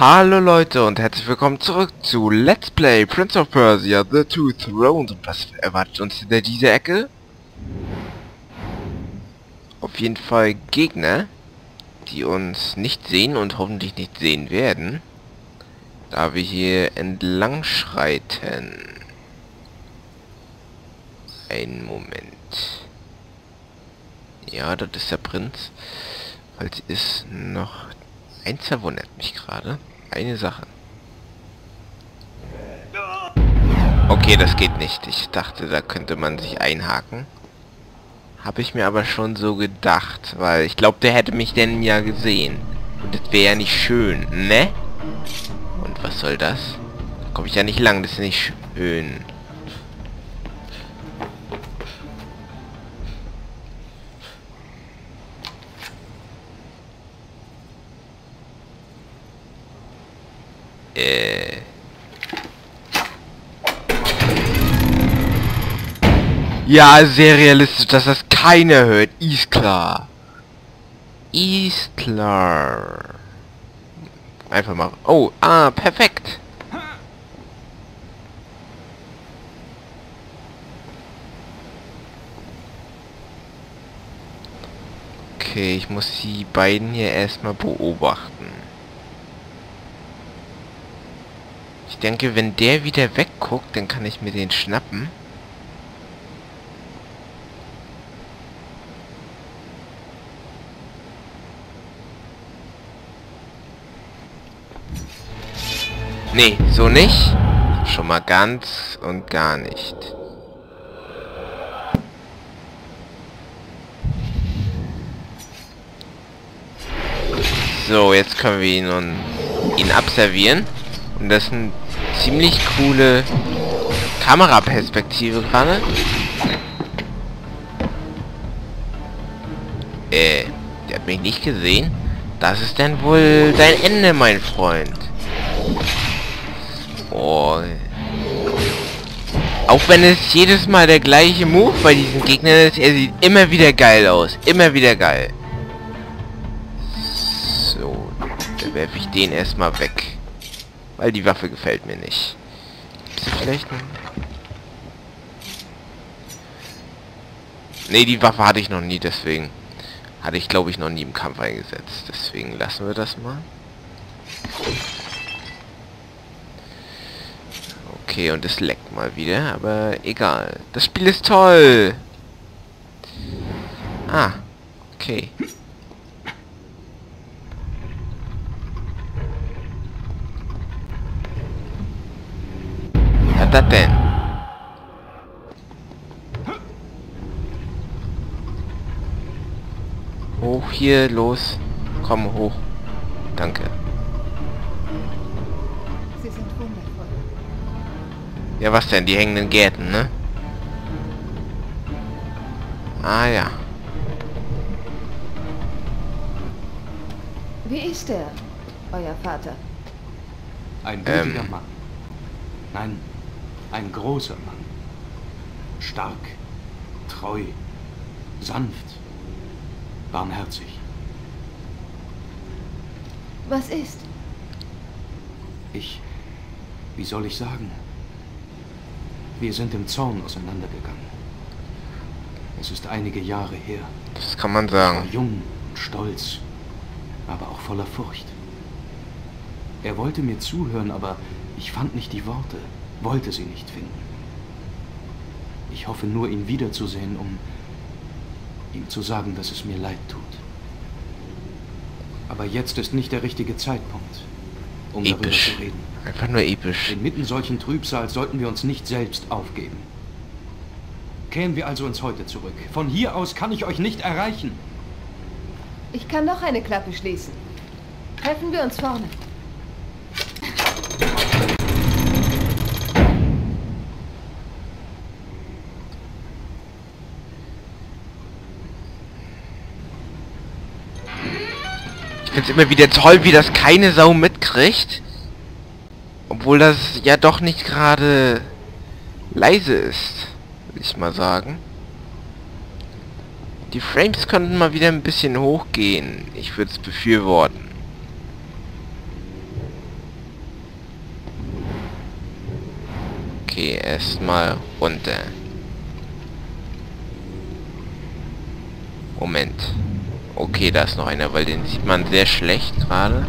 Hallo Leute und herzlich willkommen zurück zu Let's Play Prince of Persia The Two Thrones. Und was erwartet uns hinter dieser Ecke? Auf jeden Fall Gegner, die uns nicht sehen und hoffentlich nicht sehen werden. Da wir hier entlang schreiten. Einen Moment. Ja, das ist der Prinz. Falls ist noch... Eins verwundert mich gerade. Eine Sache. Okay, das geht nicht. Ich dachte, da könnte man sich einhaken. Habe ich mir aber schon so gedacht, weil ich glaube, der hätte mich denn ja gesehen. Und das wäre ja nicht schön, ne? Und was soll das? Da komme ich ja nicht lang, das ist nicht schön. Äh. Ja, sehr realistisch, dass das keiner hört. Ist klar. Ist klar. Einfach mal. Oh, ah, perfekt. Okay, ich muss die beiden hier erstmal beobachten. Ich denke, wenn der wieder wegguckt, dann kann ich mir den schnappen. Nee, so nicht. Schon mal ganz und gar nicht. So, jetzt können wir ihn, ihn abservieren. Und das eine ziemlich coole Kameraperspektive gerade. Äh, der hat mich nicht gesehen. Das ist dann wohl dein Ende, mein Freund. Oh. Auch wenn es jedes Mal der gleiche Move bei diesen Gegnern ist, er sieht immer wieder geil aus. Immer wieder geil. So, dann werfe ich den erstmal weg. Weil die Waffe gefällt mir nicht. Vielleicht. Ne, die Waffe hatte ich noch nie, deswegen... Hatte ich, glaube ich, noch nie im Kampf eingesetzt. Deswegen lassen wir das mal. Okay, und es leckt mal wieder, aber egal. Das Spiel ist toll! Ah, okay. Denn? Hoch hier, los. Komm hoch. Danke. Sie sind wundervoll. Ja, was denn? Die hängenden Gärten, ne? Ah ja. Wie ist er, euer Vater? Ein mutiger Ähm. Mann. Nein, ein großer Mann. Stark, treu, sanft, barmherzig. Was ist? Ich, wie soll ich sagen? Wir sind im Zorn auseinandergegangen. Es ist einige Jahre her. Das kann man Ich war sagen. jung und stolz, aber auch voller Furcht. Er wollte mir zuhören, aber ich fand nicht die Worte, wollte sie nicht finden. Ich hoffe nur, ihn wiederzusehen, um ihm zu sagen, dass es mir leid tut. Aber jetzt ist nicht der richtige Zeitpunkt, um darüber Episch. zu reden. Einfach nur episch. Inmitten solchen Trübsals sollten wir uns nicht selbst aufgeben. Kehren wir also ins Heute zurück. Von hier aus kann ich euch nicht erreichen. Ich kann noch eine Klappe schließen. Treffen wir uns vorne. Ich finde immer wieder toll, wie das keine Sau mitkriegt. Obwohl das ja doch nicht gerade leise ist, will ich mal sagen. Die Frames könnten mal wieder ein bisschen hochgehen. Ich würde es befürworten. Okay, erstmal runter. Moment. Okay, da ist noch einer, weil den sieht man sehr schlecht gerade.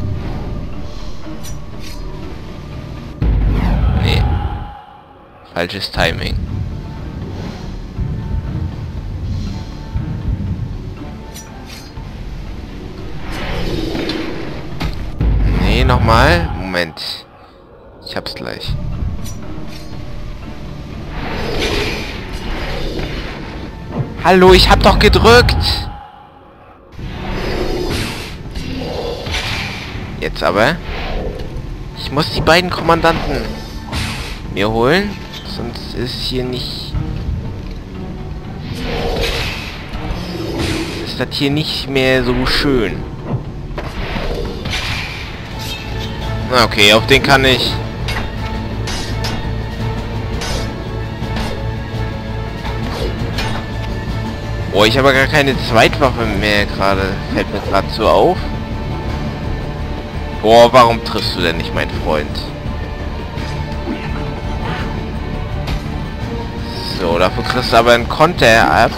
Nee. Falsches Timing. Nee, nochmal. Moment. Ich hab's gleich. Hallo, ich hab doch gedrückt. Jetzt aber. Ich muss die beiden Kommandanten mir holen. Sonst ist hier nicht... Ist das hier nicht mehr so schön. Okay, auf den kann ich... Oh, ich habe gar keine Zweitwaffe mehr gerade. Fällt mir gerade so auf. Boah, warum triffst du denn nicht, mein Freund? So, dafür kriegst du aber einen Konter ab.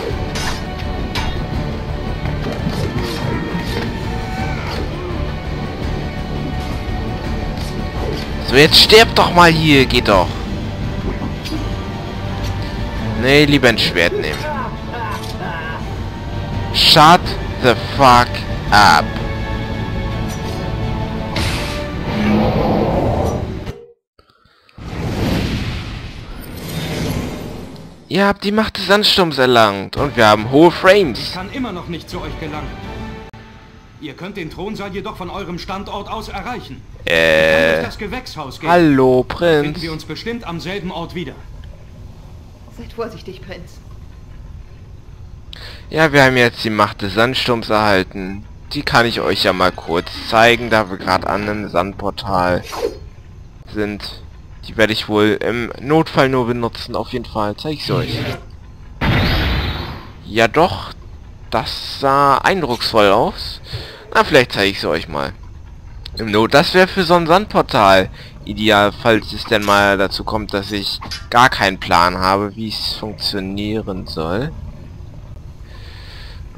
So, jetzt stirb doch mal hier, geht doch. Nee, lieber ein Schwert nehmen. Shut the fuck up. Ihr habt die Macht des Sandsturms erlangt und wir haben hohe Frames. Ich kann immer noch nicht zu euch gelangen. Ihr könnt den Thronsaal jedoch von eurem Standort aus erreichen. Äh, das Gewächshaus gehen. hallo Finden Prinz. wir uns bestimmt am selben Ort wieder. Seid vorsichtig, Prinz. Ja, wir haben jetzt die Macht des Sandsturms erhalten. Die kann ich euch ja mal kurz zeigen, da wir gerade an einem Sandportal sind. Die werde ich wohl im Notfall nur benutzen, auf jeden Fall. Zeige ich euch. Ja doch, das sah eindrucksvoll aus. Na, vielleicht zeige ich es euch mal. Im Not, das wäre für so ein Sandportal ideal, falls es denn mal dazu kommt, dass ich gar keinen Plan habe, wie es funktionieren soll.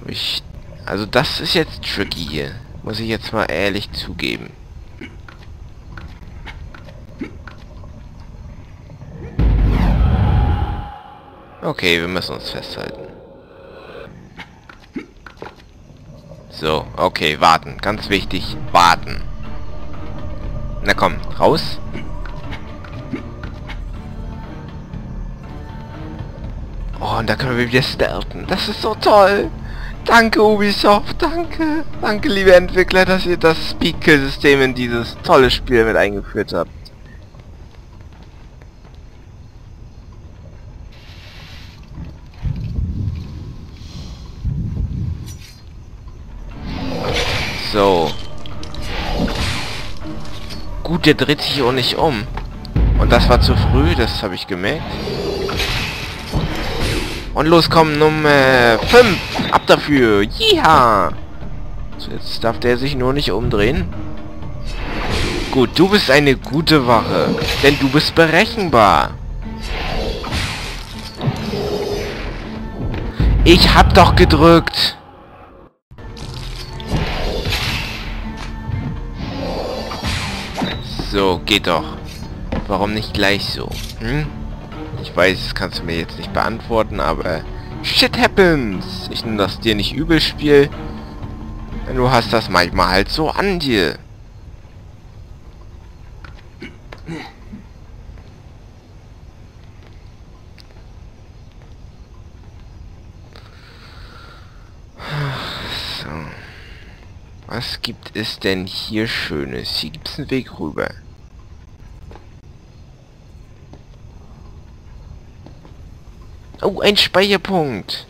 Ich, also das ist jetzt tricky hier. Muss ich jetzt mal ehrlich zugeben. Okay, wir müssen uns festhalten. So, okay, warten. Ganz wichtig, warten. Na komm, raus. Oh, und da können wir wieder starten. Das ist so toll. Danke Ubisoft, danke. Danke liebe Entwickler, dass ihr das Speedkill-System in dieses tolle Spiel mit eingeführt habt. So. Der dreht sich auch nicht um. Und das war zu früh, das habe ich gemerkt. Und los, komm, Nummer 5. Ab dafür. Jiha. So, jetzt darf der sich nur nicht umdrehen. Gut, du bist eine gute Wache. Denn du bist berechenbar. Ich hab doch gedrückt. So, geht doch. Warum nicht gleich so? Hm? Ich weiß, das kannst du mir jetzt nicht beantworten, aber... Shit happens! Ich nehme das dir nicht übel, Spiel. Du hast das manchmal halt so an dir. Was gibt es denn hier Schönes? Hier gibt es einen Weg rüber. Oh, ein Speicherpunkt.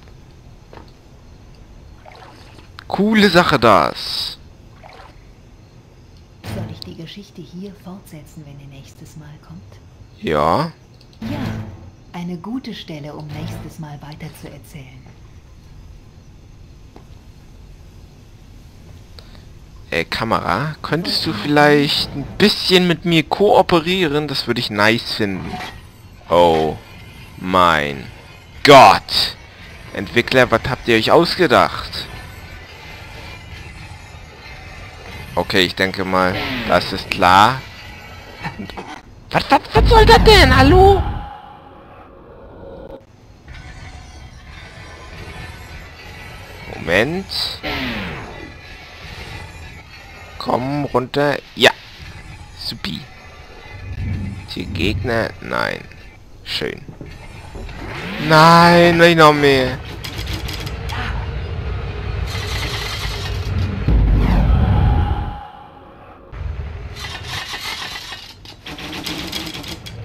Coole Sache das. Soll ich die Geschichte hier fortsetzen, wenn ihr nächstes Mal kommt? Ja. Ja, eine gute Stelle, um nächstes Mal weiter zu erzählen. Äh, Kamera, könntest du vielleicht ein bisschen mit mir kooperieren? Das würde ich nice finden. Oh mein Gott. Entwickler, was habt ihr euch ausgedacht? Okay, ich denke mal, das ist klar. Was, was, was soll das denn? Hallo? Moment. Komm runter. Ja. Supi. Die Gegner? Nein. Schön. Nein, nicht noch mehr.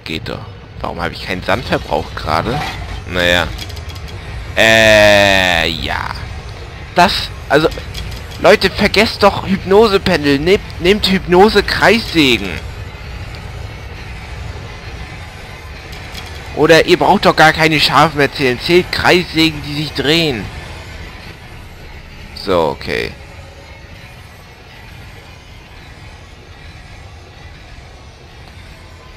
Geht doch. Warum habe ich keinen Sand verbraucht gerade? Naja. Äh, ja. Das, also, Leute, vergesst doch Hypnosependel. Nehmt, nehmt Hypnose-Kreissägen. Oder ihr braucht doch gar keine Schafen erzählen. Zählt Kreissägen, die sich drehen. So, okay.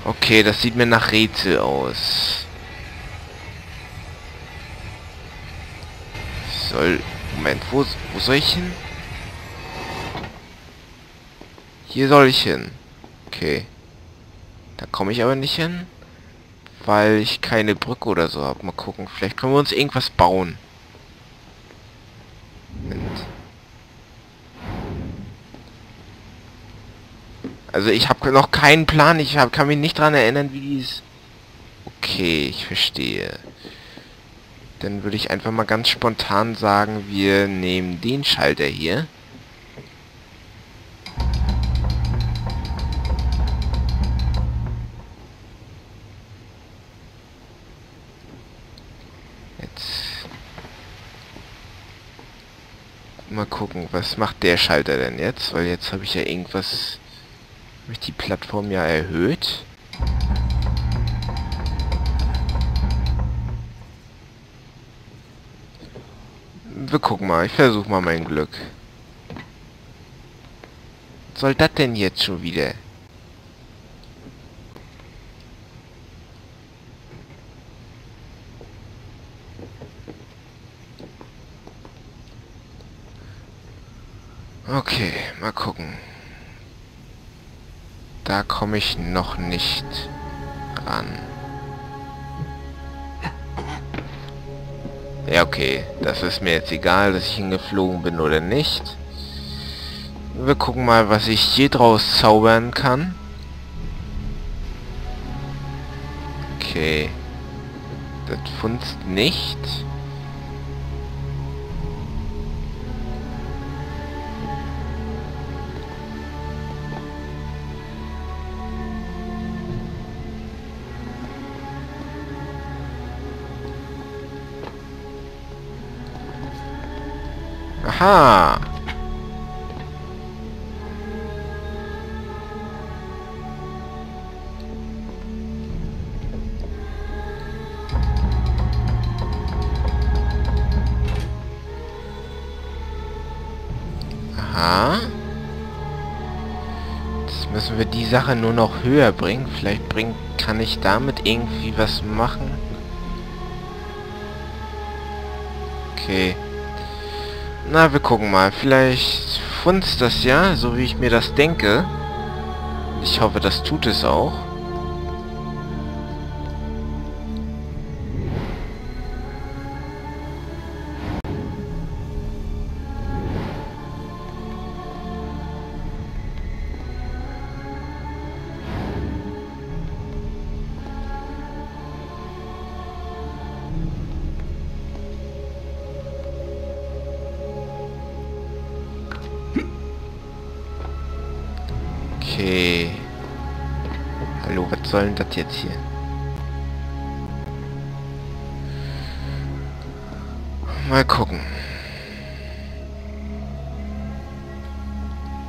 Okay, das sieht mir nach Rätsel aus. Soll... Moment, wo, wo soll ich hin? Hier soll ich hin. Okay. Da komme ich aber nicht hin. Weil ich keine Brücke oder so habe. Mal gucken. Vielleicht können wir uns irgendwas bauen. Moment. Also ich habe noch keinen Plan. Ich hab, kann mich nicht dran erinnern, wie dies... Okay, ich verstehe. Dann würde ich einfach mal ganz spontan sagen, wir nehmen den Schalter hier. Jetzt... Mal gucken, was macht der Schalter denn jetzt? Weil jetzt habe ich ja irgendwas... Habe ich die Plattform ja erhöht. Wir gucken mal. Ich versuche mal mein Glück. Was soll das denn jetzt schon wieder? Okay, mal gucken. Da komme ich noch nicht ran. Ja, okay. Das ist mir jetzt egal, dass ich hingeflogen bin oder nicht. Wir gucken mal, was ich hier draus zaubern kann. Okay. Das funzt nicht. Aha. Jetzt müssen wir die Sache nur noch höher bringen. Vielleicht bringt, kann ich damit irgendwie was machen. Okay. Na, wir gucken mal. Vielleicht funzt das ja, so wie ich mir das denke. Ich hoffe, das tut es auch. Soll denn das jetzt hier? Mal gucken.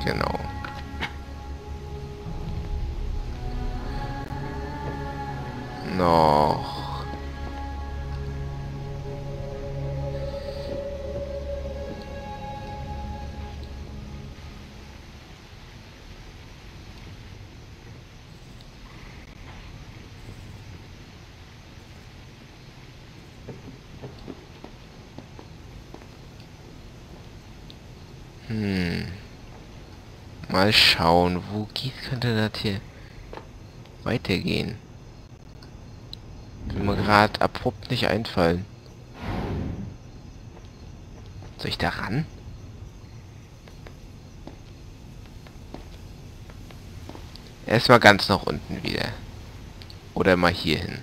Genau. Noch. Mal schauen, wo geht, könnte das hier weitergehen. Will mir gerade abrupt nicht einfallen. Soll ich da ran? Erstmal ganz nach unten wieder. Oder mal hier hin.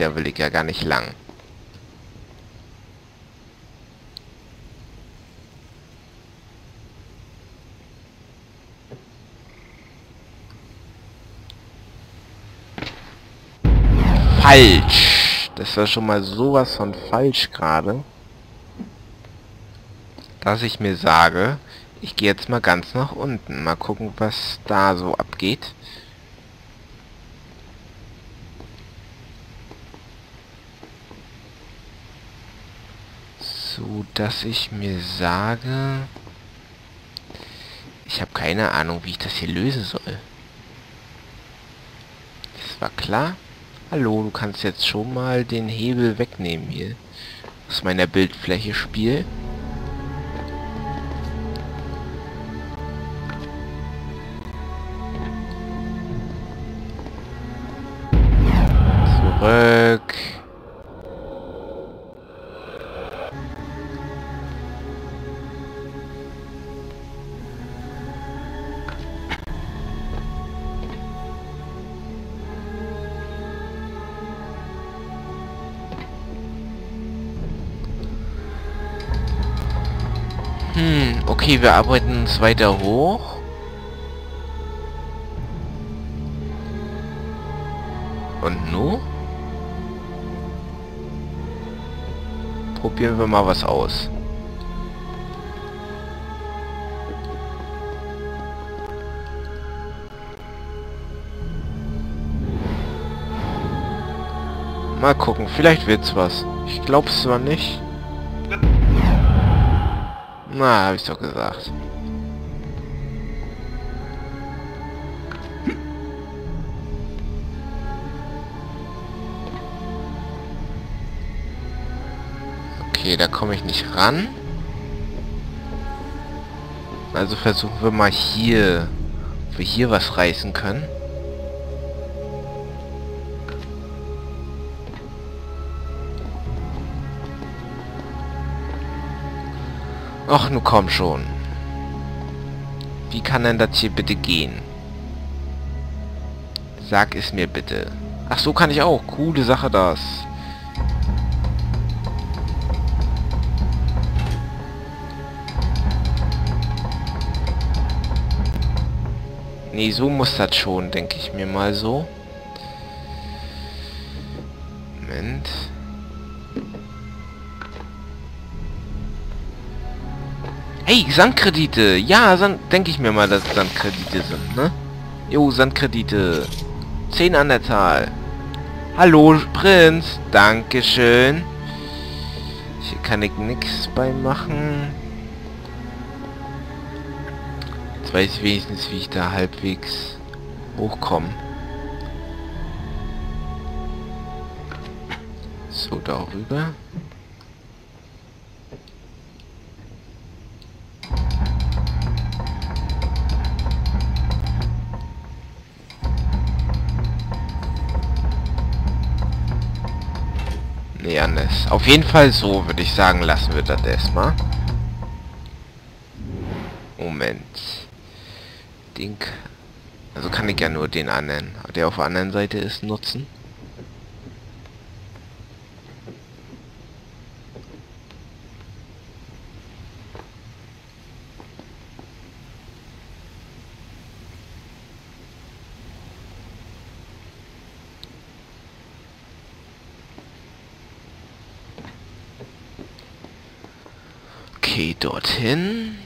Da will ich ja gar nicht lang. falsch. Das war schon mal sowas von falsch gerade. Dass ich mir sage, ich gehe jetzt mal ganz nach unten. Mal gucken, was da so abgeht. So, dass ich mir sage... Ich habe keine Ahnung, wie ich das hier lösen soll. Das war klar. Hallo, du kannst jetzt schon mal den Hebel wegnehmen hier. Aus meiner Bildfläche Spiel. Zurück. Okay, wir arbeiten uns weiter hoch. Und nu? Probieren wir mal was aus. Mal gucken, vielleicht wird's was. Ich glaub's zwar nicht. Na, hab ich doch gesagt. Okay, da komme ich nicht ran. Also versuchen wir mal hier, ob wir hier was reißen können. Ach, nu komm schon. Wie kann denn das hier bitte gehen? Sag es mir bitte. Ach, so kann ich auch. Coole Sache das. Nee, so muss das schon, denke ich mir mal so. Moment. Hey, Sandkredite. Ja, Sand denke ich mir mal, dass Sandkredite sind, ne? Jo, Sandkredite. 10 an der Zahl. Hallo, Prinz. Dankeschön. Hier kann ich nichts bei machen. Jetzt weiß ich wenigstens, wie ich da halbwegs hochkomme. So, darüber. Anders. Auf jeden Fall so, würde ich sagen, lassen wir das erstmal. Moment. Den... Also kann ich ja nur den anderen, der auf der anderen Seite ist, nutzen. Okay, dorthin.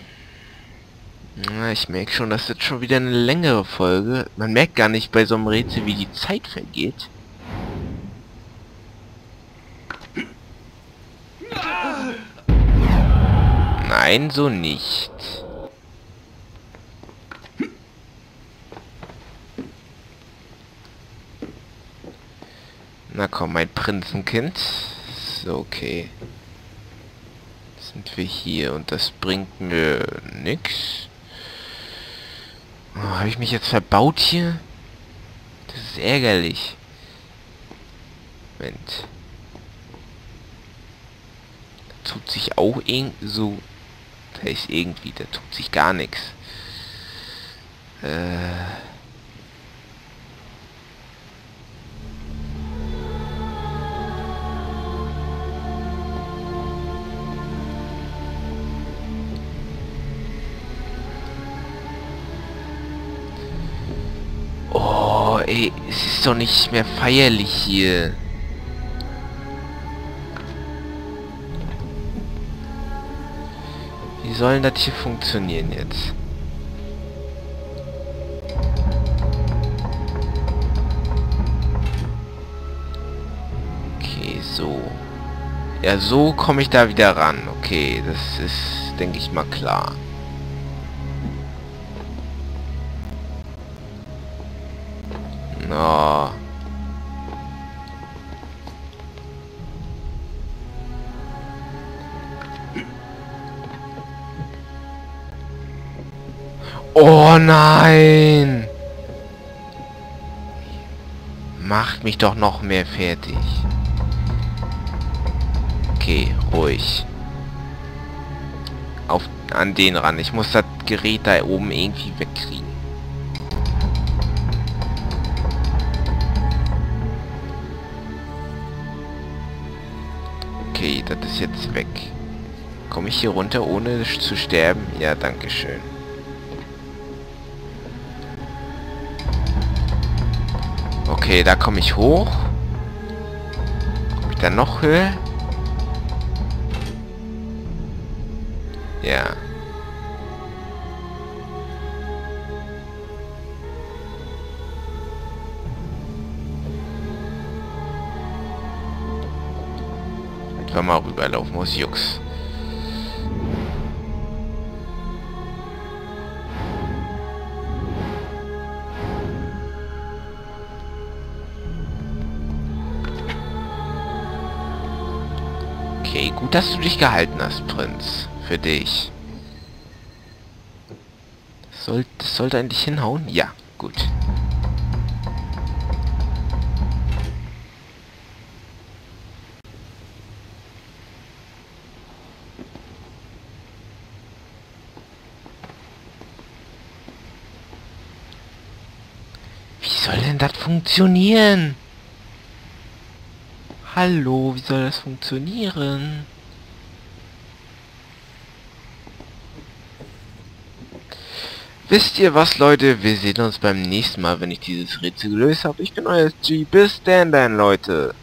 Na, ich merke schon, das ist schon wieder eine längere Folge. Man merkt gar nicht bei so einem Rätsel, wie die Zeit vergeht. scheint so nicht. Na komm, mein Prinzenkind. So, okay. Sind wir hier und das bringt mir nix. Oh, Habe ich mich jetzt verbaut hier? Das ist ärgerlich. Moment. Da tut sich auch irgendwie so... Da ist irgendwie, da tut sich gar nichts. Äh... es ist doch nicht mehr feierlich hier. Wie soll das hier funktionieren jetzt? Okay, so. Ja, so komme ich da wieder ran. Okay, das ist, denke ich mal, klar. No. Oh nein! Macht mich doch noch mehr fertig. Okay, ruhig. Auf an den ran. Ich muss das Gerät da oben irgendwie wegkriegen. Okay, das ist jetzt weg. Komme ich hier runter, ohne zu sterben? Ja, danke schön. Okay, da komme ich hoch. Komme ich dann noch höher? Ja. Etwa mal rüberlaufen muss, Jux. Okay, gut, dass du dich gehalten hast, Prinz. Für dich. Soll, das sollte eigentlich hinhauen? Ja, gut. Wie soll denn das funktionieren? Hallo, wie soll das funktionieren? Wisst ihr was, Leute? Wir sehen uns beim nächsten Mal, wenn ich dieses Rätsel gelöst habe. Ich bin euer G. Bis dann, dann, Leute.